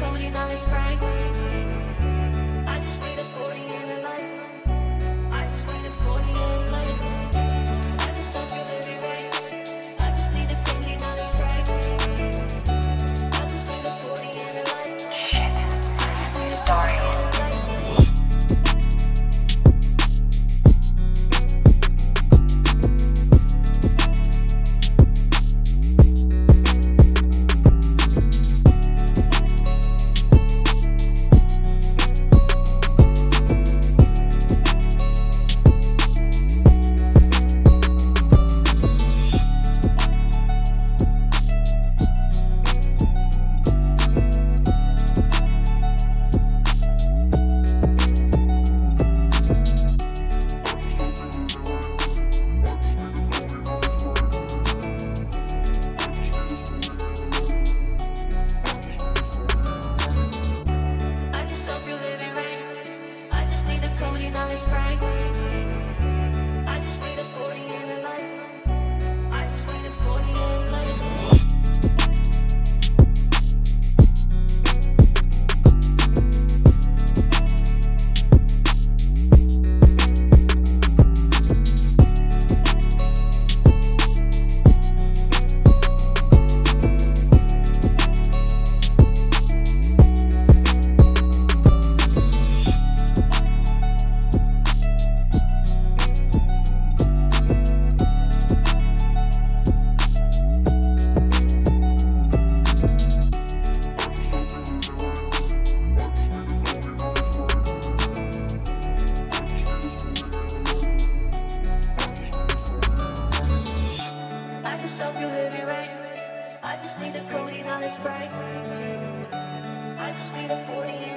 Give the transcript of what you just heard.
So on the sprite I just need a codeine on its bright. I just need a forty.